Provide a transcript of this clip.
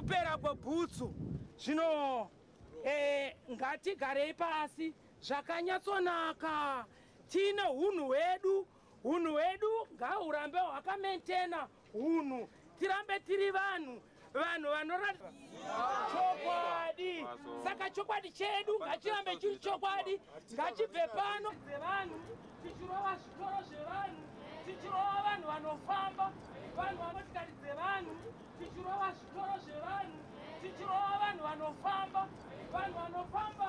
zvakapfekwa bhutsu zvino eh, ngatigarei pasi. Zvakanyatsonaka. Tiine unhu hwedu. Unhu hwedu ngahurambe hwakamentena unhu tirambe tiri vanhu vanhu vanoratidza chokwadi. Saka chokwadi chedu ngachirambe chiri chokwadi. Ngachibve pano. Dzevanhu tichirova zvitoro zvevanhu tichirova vanhu vanofamba vanhu vamotikari dzevanhu tichirova zvitoro